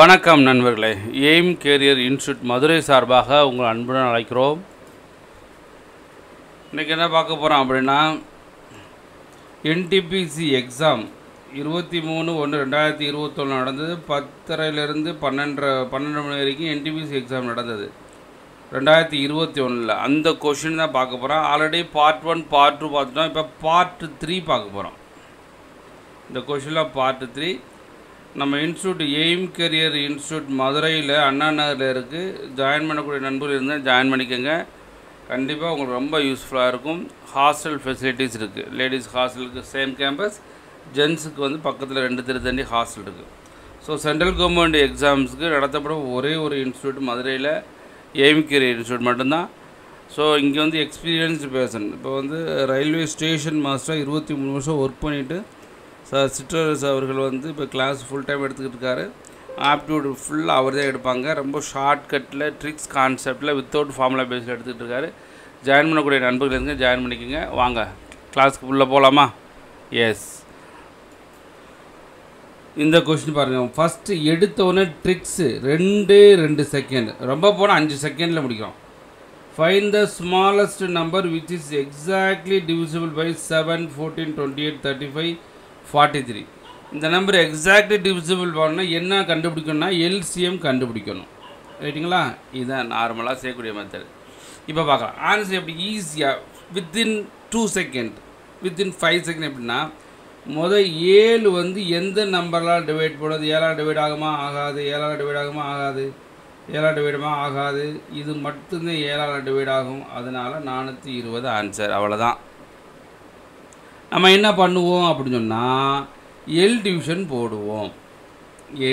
வணக்கம் நண்பர்களே. Aim carrier institute Madurai சார்பாக உங்கள் அன்புடன் அழைக்கிறோம். இன்றைக்கி என்ன பார்க்க போகிறோம் அப்படின்னா என்டிபிசி எக்ஸாம் இருபத்தி மூணு ஒன்று ரெண்டாயிரத்தி இருபத்தொன்று நடந்தது. பத்தரையிலேருந்து பன்னெண்டரை பன்னெண்டு மணி வரைக்கும் என்டிபிசி எக்ஸாம் நடந்தது. ரெண்டாயிரத்தி இருபத்தி ஒன்றில் அந்த கொஷின் தான் பார்க்க போகிறோம் already part one part two பார்த்துட்டோம். இப்போ பார்ட் த்ரீ பார்க்க போகிறோம் இந்த கொஷினில் பார்ட் த்ரீ நம்ம இன்ஸ்டியூட் எய்ம் கெரியர் இன்ஸ்டியூட் மதுரையில் அண்ணா நகரில் இருக்குது ஜாயின் பண்ணக்கூடிய நண்பர்கள் இருந்தால் ஜாயின் பண்ணிக்கோங்க. கண்டிப்பாக உங்களுக்கு ரொம்ப யூஸ்ஃபுல்லாக இருக்கும். ஹாஸ்டல் ஃபெசிலிட்டிஸ் இருக்குது லேடிஸ் ஹாஸ்டலுக்கு சேம் கேம்பஸ் ஜென்ஸுக்கு வந்து பக்கத்தில் ரெண்டு தெரு ஹாஸ்டல் இருக்குது ஸோ சென்ட்ரல் கவர்மெண்ட் எக்ஸாம்ஸுக்கு நடத்தப்படும் ஒரே ஒரு இன்ஸ்டியூட் மதுரையில் எய்ம் கெரியர் இன்ஸ்டியூட் மட்டும்தான். ஸோ இங்கே வந்து எக்ஸ்பீரியன்ஸ்டு பேர்சன் இப்போ வந்து ரயில்வே ஸ்டேஷன் மாஸ்டராக இருபத்தி மூணு வருஷம் ஒர்க் பண்ணிவிட்டு சார் சிற்றரசு அவர்கள் வந்து இப்போ கிளாஸ் ஃபுல் டைம் எடுத்துக்கிட்டு இருக்காரு. ஆப்டியூட் ஃபுல்லாக அவர் தான் எடுப்பாங்க. ரொம்ப ஷார்ட்கட்டில் ட்ரிக்ஸ் கான்செப்டில் வித்தவுட் ஃபார்முலா பேஸில் எடுத்துக்கிட்டு இருக்காரு. ஜாயின் பண்ணக்கூடிய நண்பர்கள் இருங்க ஜாயின் பண்ணிக்கோங்க. வாங்க கிளாஸ்க்கு உள்ளே போகலாமா எஸ் இந்த கொஸ்டின் பாருங்கள் ஃபஸ்ட்டு எடுத்தோடனே ட்ரிக்ஸு ரெண்டு ரெண்டு செகண்ட் ரொம்ப போனால் அஞ்சு செகண்டில் முடிக்கிறோம் find the smallest number which is exactly divisible by seven fourteen twenty eight thirty five forty three இந்த நம்பர் எக்ஸாக்ட்லி டிவிசிபிள் பண்ணால் என்ன கண்டுபிடிக்கணும்னா எல்சிஎம் கண்டுபிடிக்கணும். ரைட்டுங்களா இதுதான் நார்மலாக செய்யக்கூடிய மெத்தட் இப்போ பார்க்கலாம். ஆன்சர் எப்படி? ஈஸியாக within two second within five second எப்படின்னா முதல் ஏழு வந்து எந்த நம்பரால் டிவைட் பண்ணுறது ஏழால் டிவைட் ஆகுமா? ஆகாது. ஏழால் டிவைட் ஆகுமா? ஆகாது. ஏழால் டிவைடுமா ஆகாது. இது மட்டும்தான் ஏழால் டிவைட் ஆகும். அதனால் நானூற்றி இருபது ஆன்சர் அவ்வளோதான் நம்ம என்ன பண்ணுவோம் அப்படின்னு சொன்னால் எல் டிவிஷன் போடுவோம்.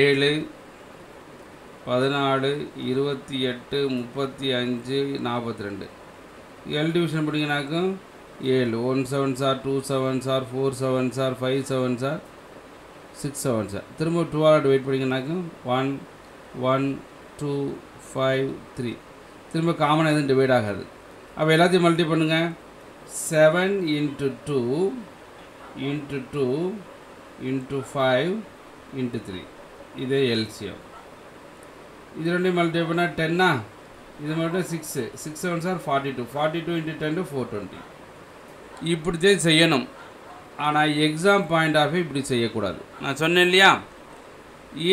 ஏழு பதினாலு இருபத்தி எட்டு முப்பத்தி அஞ்சு நாற்பத்தி ரெண்டு. எல் டிவிஷன் படிங்கனாக்கும் ஏழு. One seven sir two seven sir four seven sir five seven sir six seven sir திரும்ப டூவால் divide பண்ணிங்கனாக்கும் one one two five three திரும்ப காமனாக எதுவும் டிவைட் ஆகாது. அப்போ எல்லாத்தையும் மல்டி பண்ணுங்கள் seven into two into two into five into three இதே எல்சிஎம் இது ரெண்டு மல்டிப்ளை பண்ணால் டென்னா இது மட்டும் six six seven sir forty two forty two into ten four twenty இப்படி தான் செய்யணும் ஆனால் எக்ஸாம் பாயிண்ட் ஆஃப் இப்படி செய்யக்கூடாது. நான் சொன்னேன் இல்லையா?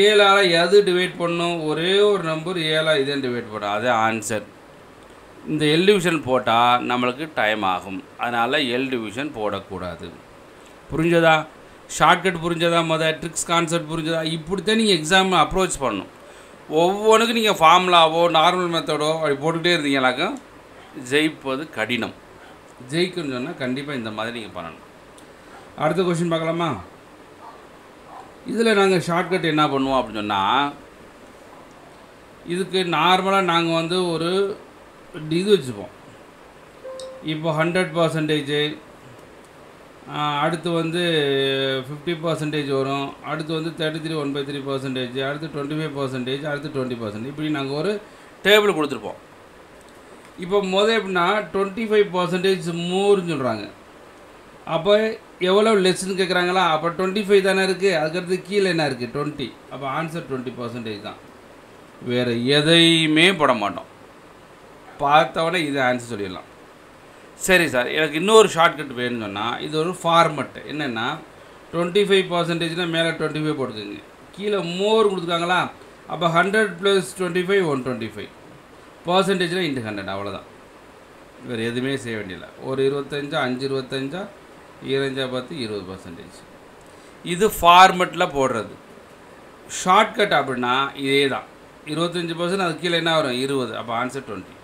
ஏழால் எது டிவைட் பண்ணும்? ஒரே ஒரு நம்பர் ஏழாக இதே டிவைட் பண்ணும். அதே ஆன்சர் இந்த எல் டிவிஷன் போட்டால் நம்மளுக்கு டைம் ஆகும். அதனால் எல் டிவிஷன் போடக்கூடாது. புரிஞ்சதா? ஷார்ட்கட் புரிஞ்சதா? மொதல் ட்ரிக்ஸ் கான்செப்ட் புரிஞ்சதா? இப்படித்தான் நீங்கள் எக்ஸாம் அப்ரோச் பண்ணணும். ஒவ்வொன்றுக்கும் நீங்கள் ஃபார்முலாவோ நார்மல் மெத்தடோ அப்படி போட்டுக்கிட்டே இருந்தீங்கனாக்கா ஜெயிப்பது கடினம். ஜெயிக்கணும்னு சொன்னால் கண்டிப்பாக இந்த மாதிரி நீங்கள் பண்ணணும். அடுத்த கொஷின் பார்க்கலாமா? இதில் நாங்கள் ஷார்ட்கட் என்ன பண்ணுவோம் அப்படின்னு சொன்னால் இதுக்கு நார்மலாக நாங்கள் வந்து ஒரு இது வச்சுப்போம். இப்போ ஹண்ட்ரட் பர்சன்டேஜு அடுத்து வந்து ஃபிஃப்டி பர்சன்டேஜ் வரும். அடுத்து வந்து thirty three one by three percentage அடுத்து டுவெண்ட்டி ஃபைவ் பர்சன்டேஜ் அடுத்து டுவெண்ட்டி பர்சன்டேஜ் இப்படி நாங்கள் ஒரு டேபிள் கொடுத்துருப்போம். இப்போ முதல் எப்படின்னா டுவெண்ட்டி ஃபைவ் பர்சன்டேஜ் மோர்னு சொல்கிறாங்க அப்போ எவ்வளோ லெஸ்ன்னு கேட்குறாங்களா அப்போ டுவெண்ட்டி ஃபைவ் தானே இருக்குது அதுக்கடுத்து கீழே என்ன இருக்குது டுவெண்ட்டி அப்போ ஆன்சர் டுவெண்ட்டி பர்சன்டேஜ் தான். வேறு எதையுமே போட மாட்டோம். பார்த்தவொடனே இது ஆன்சர் சொல்லிடலாம். சரி சார் எனக்கு இன்னொரு ஷார்ட்கட் வேணும்னு சொன்னால் இது ஒரு ஃபார்மெட் என்னென்னா டுவெண்ட்டி ஃபைவ் பர்சன்டேஜ்னால் மேலே டுவெண்ட்டி ஃபைவ் போட்டுக்கோங்க. கீழே மோர் கொடுத்துருக்காங்களா? அப்போ hundred plus twenty five one twenty five பர்சன்டேஜில் இன்ட்டு ஹண்ட்ரட் அவ்வளோதான் வேறு எதுவுமே செய்ய வேண்டியதில்லை. ஒரு இருபத்தஞ்சா அஞ்சு இருபத்தஞ்சா இருபத்தஞ்சா பார்த்து இருபது பர்சன்டேஜ் இது ஃபார்மெட்டில் போடுறது. ஷார்ட்கட் அப்படின்னா இதே தான் இருபத்தஞ்சி பர்சன்ட் அது கீழே என்ன வரும்? இருபது. அப்போ ஆன்சர் டுவெண்ட்டி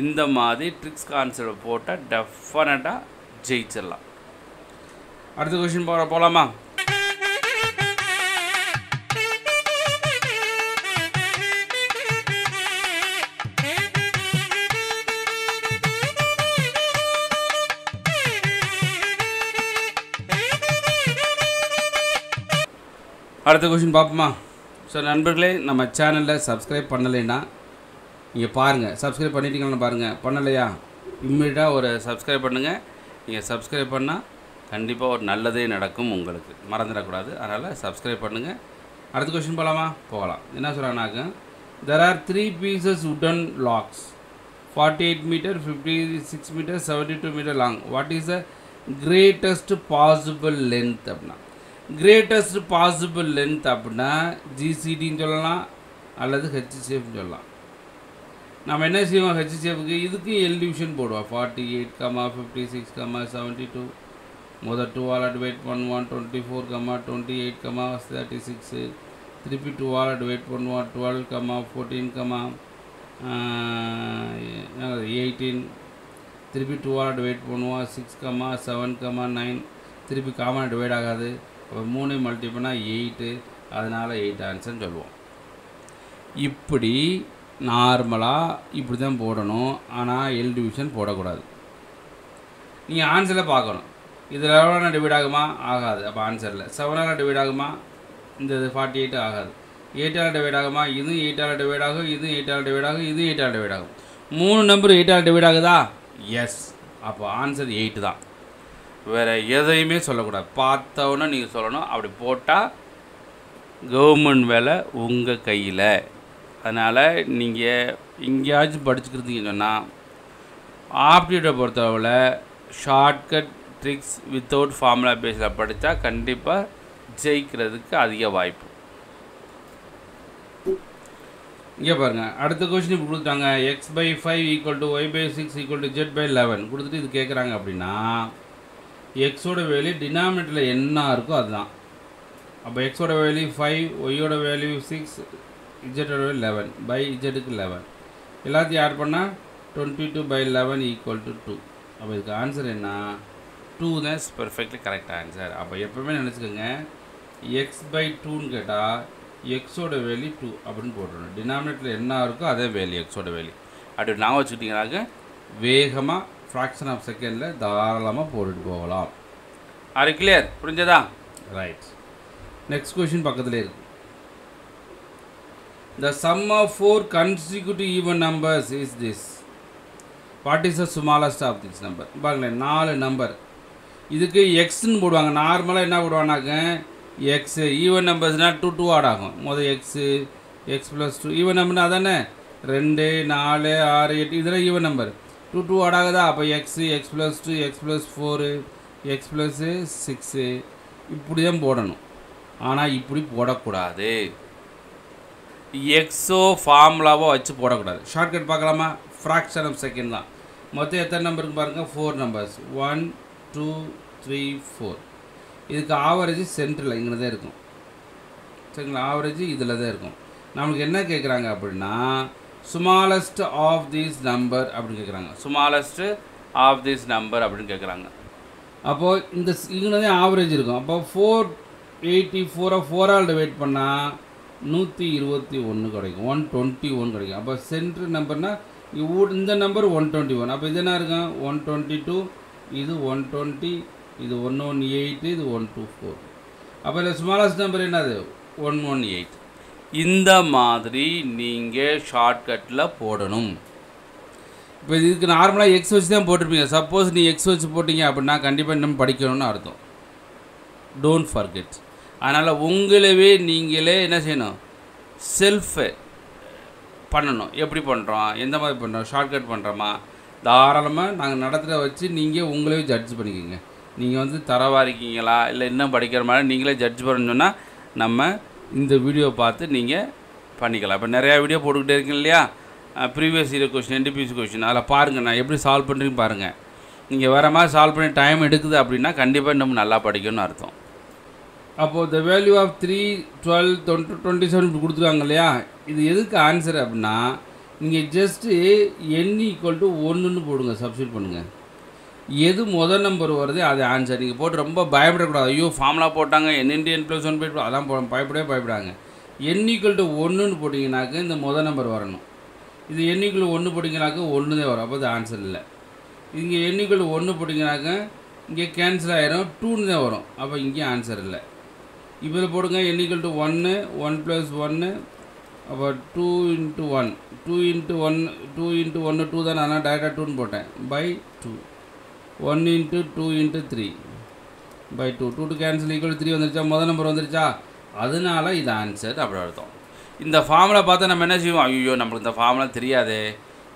இந்த மாதிரி ட்ரிக்ஸ் கான்செப்ட் போட்டால் டெஃபினட்டாக ஜெயிச்சிடலாம். அடுத்த கொஷின் போகிற போகலாமா அடுத்த கொஷின் பார்ப்போமா? ஸோ நண்பர்களே நம்ம சேனலில் சப்ஸ்கிரைப் பண்ணலைன்னா நீங்கள் பாருங்கள் சப்ஸ்கிரைப் பண்ணிட்டீங்களான்னு பாருங்கள் பண்ணலையா? இம்மிடியாக ஒரு சப்ஸ்கிரைப் பண்ணுங்கள் நீங்கள் சப்ஸ்கிரைப் பண்ணால் கண்டிப்பாக ஒரு நல்லதே நடக்கும் உங்களுக்கு. மறந்துடக்கூடாது. அதனால் சப்ஸ்கிரைப் பண்ணுங்கள் அடுத்த கொஷின் போகலாமா போகலாம். என்ன சொல்கிறாங்கனாக்க தெர் ஆர் த்ரீ பீசஸ் உடன் logs forty eight metre fifty six metre seventy two metre long what is the greatest possible length அப்படின்னா கிரேட்டஸ்ட் பாசிபிள் லென்த் அப்படின்னா ஜிசிடின்னு சொல்லலாம் அல்லது ஹெச்சிசிஎஃப்னு சொல்லலாம். நம்ம என்ன செய்வோம்? ஹெச்சிசிஎஃப்க்கு இதுக்கு எல் டிவிஷன் போடுவோம். Forty eight comma fifty six comma seventy two முதல் டூ ஆல் டிவைட் பண்ணுவான் twenty four comma twenty eight comma thirty six திருப்பி டூ ஆல் டிவைட் பண்ணுவான் twelve comma fourteen comma eighteen திருப்பி டூ ஆல் டிவைட் பண்ணுவான் six comma seven comma nine திருப்பி common divide ஆகாது. அப்போ மூணு மல்டி எயிட்டு அதனால் எயிட் ஆன்சர்னு சொல்லுவோம். இப்படி நார்மலாக இப்படி தான் போடணும். ஆனால் எல் டிவிஷன் போடக்கூடாது. நீங்கள் ஆன்சரில் பார்க்கணும். இதில் லெவலான டிவைட் ஆகுமா? ஆகாது. அப்போ ஆன்சரில் செவனால் டிவைட் ஆகுமா? இந்த இது ஃபார்ட்டி எயிட் ஆகாது எயிட்டால் டிவைட் ஆகுமா? இதுவும் எயிட்டால் டிவைட் ஆகும். இதுவும் எயிட்டால் டிவைட் ஆகும். இதுவும் எயிட்டால் டிவைட் ஆகும். மூணு நம்பர் எயிட்டால் டிவைட் ஆகுதா? எஸ் அப்போ ஆன்சர் எயிட்டு தான். வேறு எதையுமே சொல்லக்கூடாது. பார்த்தவொன்னே நீங்கள் சொல்லணும். அப்படி போட்டால் கவர்மெண்ட் வேலை உங்கள் கையில். அதனால் நீங்கள் எங்கேயாச்சும் படிச்சுக்கிறதுன்னு சொன்னால் ஆப்டியூட்டை பொறுத்தளவில் ஷார்ட்கட் ட்ரிக்ஸ் வித்தவுட் ஃபார்முலா பேஸில் படித்தா கண்டிப்பாக ஜெயிக்கிறதுக்கு அதிக வாய்ப்பு. இங்கே பாருங்கள் அடுத்த கொஸ்டின் இப்போ கொடுத்துட்டாங்க. X by five equal to Y by six equal to Z by eleven கொடுத்துட்டு இது கேட்குறாங்க அப்படின்னா எக்ஸோட வேல்யூ டினாமினேட்டரில் என்ன இருக்கோ அதுதான். அப்போ எக்ஸோட வேல்யூ ஃபைவ் ஒய்யோட வேல்யூ சிக்ஸ் இஜெட்டோட லெவன் பை இஜெட்டுக்கு லெவன் எல்லாத்தையும் ஆட் பண்ணால் twenty two by eleven equal to two அப்போ இதுக்கு ஆன்சர் என்ன? டூ தான் பெர்ஃபெக்ட்லி கரெக்ட் ஆன்சர் அப்போ எப்போவுமே நினச்சிக்கோங்க எக்ஸ் பை டூன்னு கேட்டால் எக்ஸோட வேல்யூ டூ அப்படின்னு போட்டுருணும் டினாமினேட்டரில் என்ன இருக்கோ அதே வேல்யூ எக்ஸோட வேல்யூ அப்படி நான் வச்சுக்கிட்டிங்கனாக்க வேகமாக ஃப்ராக்ஷன் ஆஃப் செகண்டில் தாராளமாக போட்டுட்டு போகலாம். ஆர் கிளியர் புரிஞ்சதா? ரைட் நெக்ஸ்ட் கொஷின் பக்கத்தில் இருக்கு. The sum of four consecutive even numbers is this what is the smallest of this number பாருங்களேன் நாலு நம்பர் இதுக்கு எக்ஸ்ன்னு போடுவாங்க. நார்மலாக என்ன போடுவாங்கனாக்க எக்ஸு ஈவன் நம்பர்ஸ்னால் டூ டூ ஆட் ஆகும். மொதல் X X plus two even நம்பர்னா அதானே? ரெண்டு நாலு ஆறு எட்டு இதெல்லாம் even number two two add ஆகுதா? அப்போ X X plus two X plus four X plus six இப்படி தான் போடணும். ஆனால் இப்படி போடக்கூடாது. எக்ஸோ ஃபார்முலாவோ வச்சு போடக்கூடாது. ஷார்ட்கட் பார்க்கலாமா? ஃப்ராக்ஷன் ஆஃப் செகண்ட் தான். மொத்தம் எத்தனை நம்பருக்கு பாருங்கள் four numbers one two three four இதுக்கு ஆவரேஜ் சென்டரில் இங்கே தான் இருக்கும். சரிங்களா? ஆவரேஜ் இதில் தான் இருக்கும். நமக்கு என்ன கேட்குறாங்க அப்படின்னா சுமாலஸ்ட் ஆஃப் தீஸ் நம்பர் அப்படின்னு கேட்குறாங்க ஸ்மாலஸ்ட் ஆஃப் தீஸ் நம்பர் அப்படின்னு கேட்குறாங்க அப்போது இந்த இங்கே தான் ஆவரேஜ் இருக்கும். அப்போ ஃபோர் எயிட்டி ஃபோரை ஃபோரால் டிவைட் பண்ணால் நூற்றி இருபத்தி ஒன்று கிடைக்கும். ஒன் டுவெண்ட்டி ஒன் கிடைக்கும். அப்போ சென்ட்ரு நம்பர்னால் இந்த நம்பர் ஒன் டுவெண்ட்டி ஒன் அப்போ இது என்ன இருக்கும்? ஒன் டுவெண்ட்டி டூ இது ஒன் டுவெண்ட்டி இது ஒன் ஒன் எயிட்டு இது ஒன் டூ ஃபோர் அப்போ இந்த ஸ்மாலஸ்ட் நம்பர் என்னது? ஒன் ஒன் எயிட் இந்த மாதிரி நீங்கள் ஷார்ட்கட்டில் போடணும். இப்போ இதுக்கு நார்மலாக எக்ஸ் வச்சு தான் போட்டிருப்பீங்க. சப்போஸ் நீ எக்ஸ் வச்சு போட்டீங்க அப்படின்னா கண்டிப்பாக இன்னும் படிக்கணும்னு அர்த்தம். டோன்ட் ஃபர்கெட் அதனால் உங்களவே நீங்களே என்ன செய்யணும்? செல்ஃபு பண்ணணும். எப்படி பண்ணுறோம் எந்த மாதிரி பண்ணுறோம் ஷார்ட்கட் பண்ணுறோமா தாராளமாக நாங்கள் நடத்துகிற வச்சு நீங்கள் உங்களே ஜட்ஜ் பண்ணிக்கோங்க. நீங்கள் வந்து தரவாரிக்கீங்களா? இல்லை இன்னும் படிக்கிற மாதிரி நீங்களே ஜட்ஜ் பண்ணணுன்னா சொன்னால் நம்ம இந்த வீடியோ பார்த்து நீங்கள் பண்ணிக்கலாம். இப்போ நிறையா வீடியோ போட்டுக்கிட்டே இருக்கீங்க இல்லையா? Previous year question NTPC question அதில் பாருங்கள் நான் எப்படி சால்வ் பண்ணுறீங்க பாருங்கள் நீங்கள் வேறு மாதிரி சால்வ் பண்ணி டைம் எடுக்குது அப்படின்னா கண்டிப்பாக இன்னும் நல்லா படிக்கணும்னு அர்த்தம். அப்போது the value of three twelve twenty twenty seven இப்படி கொடுத்துருக்காங்க இல்லையா? இது எதுக்கு ஆன்சர் அப்படின்னா நீங்கள் ஜஸ்ட்டு என் ஈக்குவல் டு ஒன்றுன்னு போடுங்க சப்ஸ்டியூட் பண்ணுங்கள் எது முதல் நம்பர் வருது அது ஆன்சர் நீங்கள் போட்டு ரொம்ப பயப்படக்கூடாது. ஐயோ ஃபார்முலா போட்டாங்க என் இண்டியன் என் ப்ளஸ் ஒன் போய்ட்டு அதான் போ பயப்படவே பயப்படாங்க. என் ஈக்குவல் டு ஒன்றுன்னு போட்டிங்கனாக்க இந்த முதல் நம்பர் வரணும். இது என் ஈக்குவல் ஒன்று போட்டிங்கனாக்க ஒன்று தான் வரும். அப்போ அது ஆன்சர் இல்லை. இங்கே என் ஈக்குவல் ஒன்று போட்டிங்கனாக்க இங்கே கேன்சல் ஆகிரும் டூன்னு தான் வரும். அப்போ இங்கே ஆன்சர் இல்லை. இதில் போடுங்க என் equal டு ஒன்று ஒன் ப்ளஸ் ஒன்று அப்போ two into one two into one two into ஒன்று டூ தான் நான் டேரெக்டாக டூன்னு போட்டேன். By two one into two into three by two two to cancel equal three வந்துருச்சா? முதல் நம்பர் வந்துருச்சா? அதனால இது ஆன்சர் அப்படி அர்த்தம். இந்த ஃபார்மில் பார்த்தா நம்ம என்ன செய்வோம்? ஐயோ நம்மளுக்கு இந்த ஃபார்ம்லாம் தெரியாதே.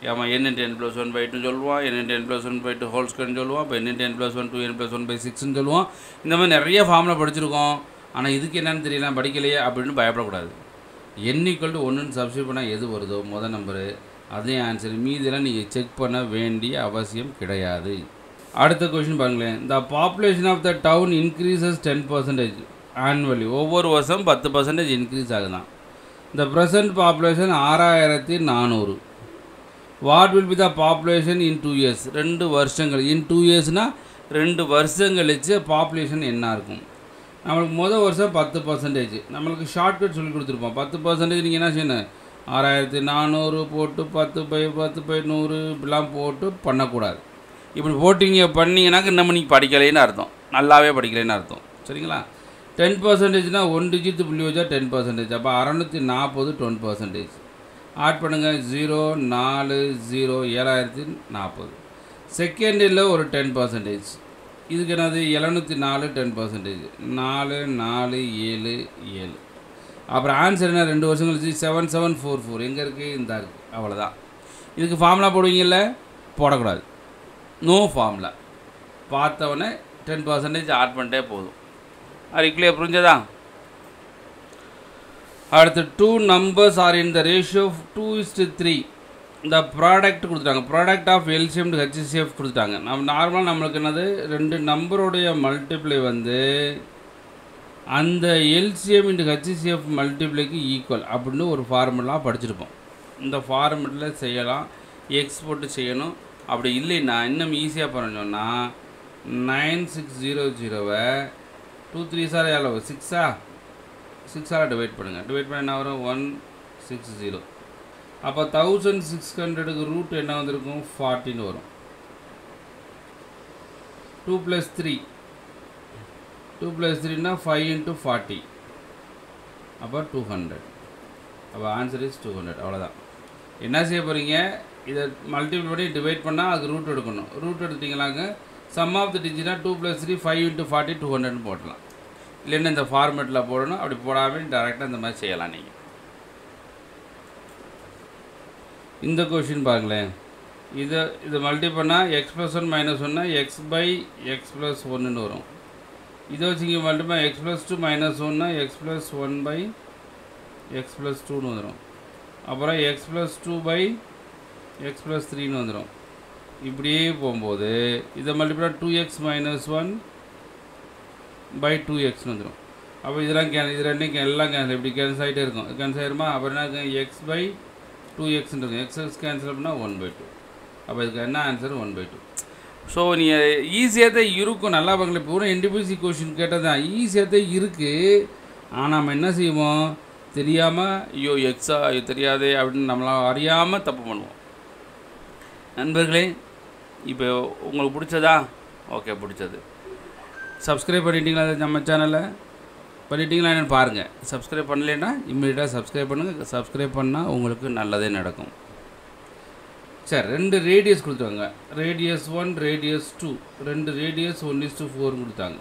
ஏமா N ten plus one by two சொல்லுவோம் N ten plus one by two whole ஸ்கொயர்னு சொல்லுவோம் இப்போ N ten plus one two N plus one by சிக்ஸ்னு சொல்லுவோம் இந்த மாதிரி நிறைய ஃபார்மில் படிச்சிருக்கோம். ஆனால் இதுக்கு என்னென்னு தெரியல படிக்கலையே அப்படின்னு பயப்படக்கூடாது. என் ஈக்குவல் டு ஒன்றுன்னு சப்ஸ்டியூட் பண்ணால் எது வருதோ முதல் நம்பரு அதே ஆன்சர் மீதியெல்லாம் நீங்கள் செக் பண்ண வேண்டிய அவசியம் கிடையாது. அடுத்த கொஷின் பாருங்களேன். The population of the town increases ten percentage annually ஒவ்வொரு வருஷம் பத்து பர்சன்டேஜ் இன்க்ரீஸ் ஆகுதான். த ப்ரெசன்ட் பாப்புலேஷன் ஆறாயிரத்தி நானூறு. What will be the population in two years ரெண்டு வருஷங்கள். இன் டூ இயர்ஸ்னால் ரெண்டு வருஷம் கழிச்சு பாப்புலேஷன் என்ன இருக்கும்? நம்மளுக்கு முதல் வருஷம் பத்து பர்சன்டேஜ் நம்மளுக்கு ஷார்ட்கட் சொல்லி கொடுத்துருப்போம். பத்து பர்சன்டேஜ் நீங்கள் என்ன செய்யணும்? ஆறாயிரத்தி நானூறு போட்டு பத்து பை பத்து பை நூறு இப்படிலாம் போட்டு பண்ணக்கூடாது. இப்படி போட்டிங்க பண்ணீங்கன்னாக்க நம்ம நீங்கள் படிக்கலைன்னு அர்த்தம். நல்லாவே படிக்கலைன்னு அர்த்தம். சரிங்களா? டென் பர்சன்டேஜ்னால் ஒன் டிஜிட் புள்ளி வச்சா டென் பர்சன்டேஜ் அப்போ அறநூற்றி நாற்பது டொன் பர்சன்டேஜ் ஆட் பண்ணுங்கள் ஜீரோ நாலு ஜீரோ ஏழாயிரத்தி நாற்பது செகண்டில் ஒரு டென் பர்சன்டேஜ் இதுக்கு என்னது? எழுநூற்றி நாலு டென் பர்சன்டேஜ் நாலு நாலு ஏழு ஏழு. அப்புறம் ஆன்சர் என்ன? ரெண்டு வருஷம் கழிச்சு செவன் செவன் ஃபோர் ஃபோர் எங்கே இருக்குது இந்த இருக்குது அவ்வளோதான் இதுக்கு ஃபார்முலா போடுவீங்கல்ல? போடக்கூடாது. நோ ஃபார்முலா பார்த்தவொடனே டென் பர்சன்டேஜ் ஆட் பண்ணிட்டே போதும். அது புரிஞ்சதா? அடுத்து two numbers are in the ratio two is to three இந்த ப்ராடக்ட் கொடுத்துட்டாங்க. Product of LCM to HCF கொடுத்துட்டாங்க. நம்ம நார்மலாக நம்மளுக்கு என்னது? ரெண்டு நம்பருடைய மல்டிப்ளை வந்து அந்த எல்சிஎம் இன்டு ஹெச்சிசிஎஃப் மல்டிப்ளைக்கு ஈக்குவல் அப்படின்னு ஒரு ஃபார்முலா படிச்சிருப்போம். இந்த ஃபார்மெட்டில் செய்யலாம். எக்ஸ்போர்ட்டு செய்யணும். அப்படி இல்லைன்னா இன்னும் ஈஸியாக பண்ணணும்னா நைன் சிக்ஸ் ஜீரோ ஜீரோவை டூ த்ரீ சார் எவ்வளோ சிக்ஸா சிக்ஸால் டிவைட் பண்ணுங்கள் டிவைட் பண்ண என்ன வரும்? ஒன் சிக்ஸ் ஜீரோ அப்போ தௌசண்ட் சிக்ஸ் ஹண்ட்ரடுக்கு ரூட் என்ன வந்திருக்கும்? ஃபார்ட்டின்னு வரும். Two plus three two plus த்ரீனா five into forty அப்போ டூ ஹண்ட்ரட் அப்போ ஆன்சர் இஸ் டூ ஹண்ட்ரட் அவ்வளோதான் என்ன செய்ய போகிறீங்க இதை மல்டிபிள் பண்ணி டிவைட் பண்ணால் அதுக்கு ரூட் எடுக்கணும். ரூட் எடுத்தீங்களாங்க sum of the டிஜிட்னா two plus three five into forty two ஹண்ட்ரட்னு போடலாம் இல்லைன்னா இந்த ஃபார்மேட்டில் போடணும். அப்படி போடாமல் டேரெக்டாக இந்த மாதிரி செய்யலாம் நீங்கள் இந்த கொஷின் பாருங்களேன் இதை இதை மல்டி பண்ணால் எக்ஸ் ப்ளஸ் ஒன் மைனஸ் ஒன்னா எக்ஸ் பை எக்ஸ் ப்ளஸ் ஒன்றுன்னு வரும். இதை வச்சு இங்கே மல்டி பண்ண எக்ஸ் ப்ளஸ் டூ மைனஸ் ஒன்று x plus one by x plus டூன்னு வந்துடும் அப்புறம் x plus two by x plus த்ரீன்னு வந்துடும் இப்படியே போகும்போது இதை multiply two x minus one by two எக்ஸ்னு வந்துடும் அப்போ இதெல்லாம் கே இது ரெண்டையும் எல்லாம் கேன்சல் இப்படி கேன்சல் ஆகிட்டே இருக்கும். கேன்சல் ஆயிருமா? அப்புறம் என்ன எக்ஸ் பை டூ எக்ஸ்ன்றது எக்ஸ் எக்ஸ் கேன்சல் பண்ணால் ஒன் பை டூ அப்போ இதுக்கு என்ன answer one by two so நீங்கள் ஈஸியாக தான் இருக்கும். நல்லா பார்க்கல. பூரா என்டிபிசி கொஷின் கேட்டது தான் ஈஸியாக தான் இருக்குது ஆனால் நம்ம என்ன செய்வோம்? தெரியாமல் ஐயோ எக்ஸா ஐயோ தெரியாதே அப்படின்னு நம்மளாம் அறியாமல் தப்பு பண்ணுவோம். நண்பர்களே இப்போ உங்களுக்கு பிடிச்சதா? ஓகே பிடிச்சது. சப்ஸ்கிரைப் பண்ணிட்டீங்களா நம்ம சேனலை பண்ணிட்டீங்களா என்னன்னு பாருங்கள் சப்ஸ்கிரைப் பண்ணலைன்னா இம்மிடியட்டாக சப்ஸ்கிரைப் பண்ணுங்கள் சப்ஸ்கிரைப் பண்ணால் உங்களுக்கு நல்லதே நடக்கும். சரி ரெண்டு ரேடியஸ் கொடுத்தாங்க ரேடியஸ் ஒன் ரேடியஸ் டூ ரெண்டு radius one is two four கொடுத்தாங்க.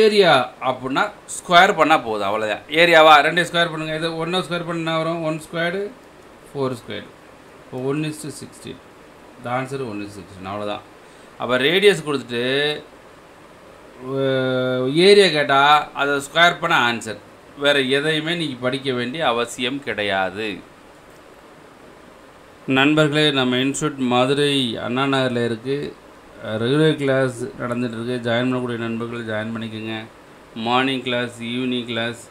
ஏரியா அப்படின்னா ஸ்கொயர் பண்ணால் போதும் அவ்வளோதான் ஏரியாவா ரெண்டு ஸ்கொயர் பண்ணுங்கள் இது ஒன்றை ஸ்கொயர் பண்ணால் வரும்? ஒன் ஸ்கொயர்டு ஃபோர் ஸ்கொயர் இப்போ one is two sixteen the answer one is sixteen அவ்வளோதான் அப்போ ரேடியஸ் கொடுத்துட்டு ஏரியா கேட்டால் அதை ஸ்கொயர் பண்ண ஆன்சர் வேறு எதையுமே நீங்கள் படிக்க வேண்டிய அவசியம் கிடையாது. நண்பர்களே நம்ம இன்ஸ்டியூட் மதுரை அண்ணா நகரில் இருக்குது ரெகுலர் கிளாஸ் நடந்துகிட்ருக்கு ஜாயின் பண்ணக்கூடிய நண்பர்கள் ஜாயின் பண்ணிக்கோங்க. மார்னிங் கிளாஸ் ஈவினிங் கிளாஸ்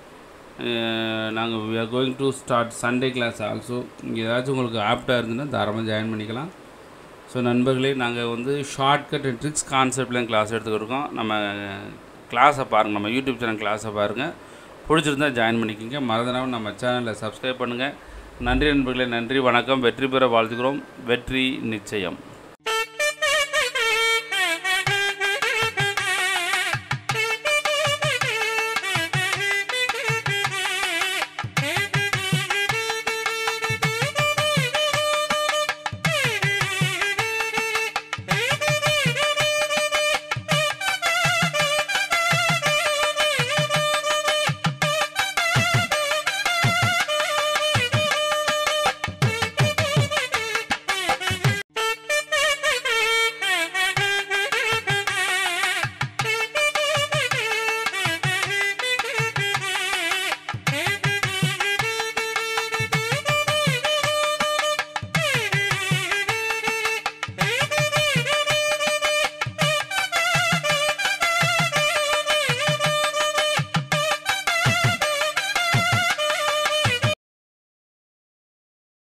நாங்கள் we are going to start Sunday class also இங்கே ஏதாச்சும் உங்களுக்கு ஆப்டாக இருந்ததுன்னா தாராளமாக ஜாயின் பண்ணிக்கலாம். ஸோ நண்பர்களே நாங்கள் வந்து ஷார்ட்கட் அண்ட் ட்ரிக்ஸ் கான்செப்ட்லேயும் கிளாஸ் எடுத்துக்கிருக்கோம். நம்ம கிளாஸை பாருங்கள் நம்ம யூடியூப் சேனல் கிளாஸை பாருங்கள் பிடிச்சிருந்தா ஜாயின் பண்ணிக்கோங்க. மறந்துடாமல் நம்ம சேனலை சப்ஸ்கிரைப் பண்ணுங்கள் நன்றி நண்பர்களே நன்றி வணக்கம். வெற்றி பெற வாழ்த்துக்கிறோம் வெற்றி நிச்சயம்.